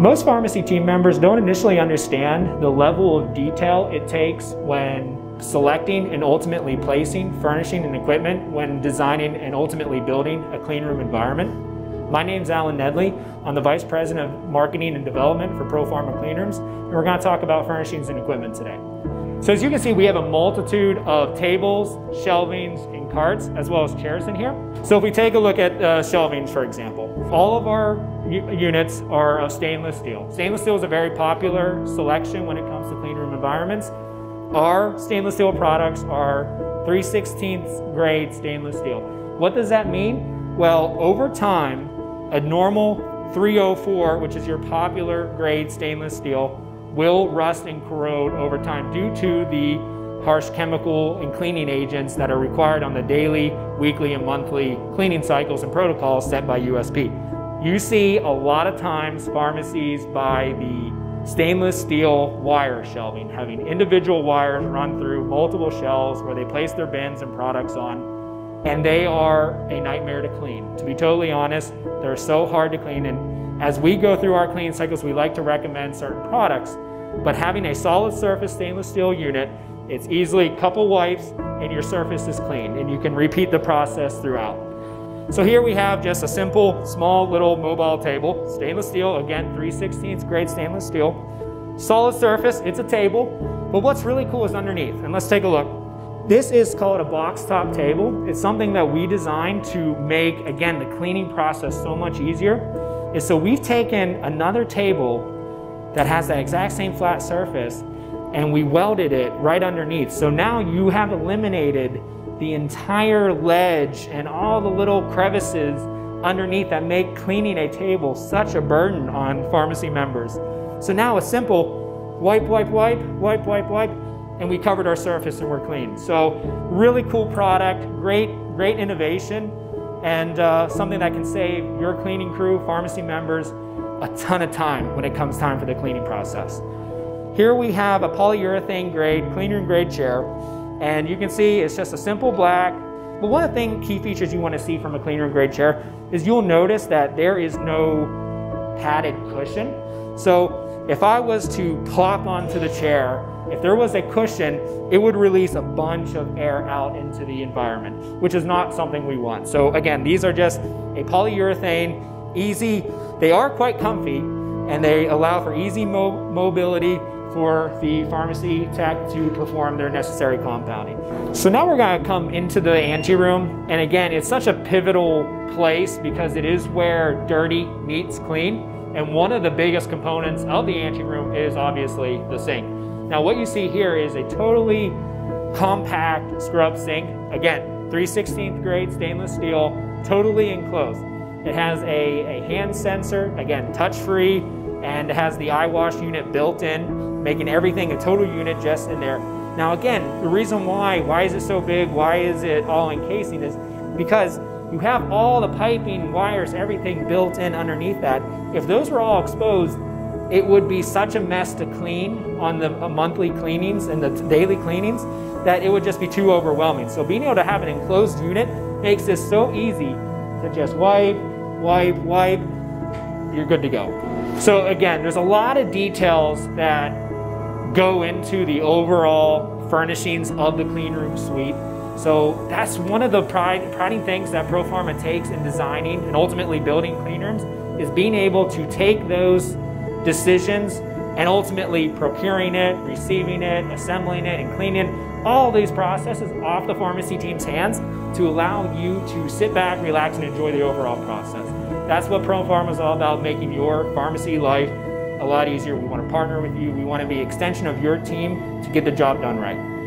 Most pharmacy team members don't initially understand the level of detail it takes when selecting and ultimately placing furnishing and equipment when designing and ultimately building a clean room environment. My name is Alan Nedley. I'm the Vice President of Marketing and Development for ProPharma Cleanrooms, and we're going to talk about furnishings and equipment today. So as you can see, we have a multitude of tables, shelvings, and carts, as well as chairs in here. So if we take a look at uh, shelvings, for example, all of our units are of stainless steel. Stainless steel is a very popular selection when it comes to clean room environments. Our stainless steel products are 3 16th grade stainless steel. What does that mean? Well, over time, a normal 304, which is your popular grade stainless steel, will rust and corrode over time due to the harsh chemical and cleaning agents that are required on the daily, weekly, and monthly cleaning cycles and protocols set by USP. You see a lot of times pharmacies buy the stainless steel wire shelving, having individual wires run through multiple shelves where they place their bins and products on, and they are a nightmare to clean. To be totally honest, they're so hard to clean, and as we go through our cleaning cycles, we like to recommend certain products, but having a solid surface stainless steel unit, it's easily a couple wipes and your surface is clean and you can repeat the process throughout. So here we have just a simple, small little mobile table, stainless steel, again, 3 16th grade stainless steel. Solid surface, it's a table, but what's really cool is underneath, and let's take a look. This is called a box top table. It's something that we designed to make, again, the cleaning process so much easier is so we've taken another table that has that exact same flat surface and we welded it right underneath. So now you have eliminated the entire ledge and all the little crevices underneath that make cleaning a table such a burden on pharmacy members. So now a simple wipe, wipe, wipe, wipe, wipe, wipe, and we covered our surface and we're clean. So really cool product, great, great innovation and uh, something that can save your cleaning crew, pharmacy members, a ton of time when it comes time for the cleaning process. Here we have a polyurethane grade, clean room grade chair, and you can see it's just a simple black. But one of the thing, key features you want to see from a clean room grade chair is you'll notice that there is no padded cushion. So if I was to plop onto the chair if there was a cushion, it would release a bunch of air out into the environment, which is not something we want. So again, these are just a polyurethane, easy. They are quite comfy and they allow for easy mo mobility for the pharmacy tech to perform their necessary compounding. So now we're gonna come into the anteroom. And again, it's such a pivotal place because it is where dirty meets clean. And one of the biggest components of the anteroom is obviously the sink. Now what you see here is a totally compact scrub sink. Again, 3 16th grade stainless steel, totally enclosed. It has a, a hand sensor, again, touch-free, and it has the eye wash unit built in, making everything a total unit just in there. Now again, the reason why, why is it so big, why is it all encasing is because you have all the piping, wires, everything built in underneath that. If those were all exposed, it would be such a mess to clean on the uh, monthly cleanings and the daily cleanings that it would just be too overwhelming. So being able to have an enclosed unit makes this so easy to just wipe, wipe, wipe, you're good to go. So again, there's a lot of details that go into the overall furnishings of the clean room suite. So that's one of the pride, priding things that ProPharma takes in designing and ultimately building clean rooms is being able to take those decisions, and ultimately procuring it, receiving it, assembling it, and cleaning all these processes off the pharmacy team's hands to allow you to sit back, relax, and enjoy the overall process. That's what ProPharma is all about, making your pharmacy life a lot easier. We want to partner with you. We want to be extension of your team to get the job done right.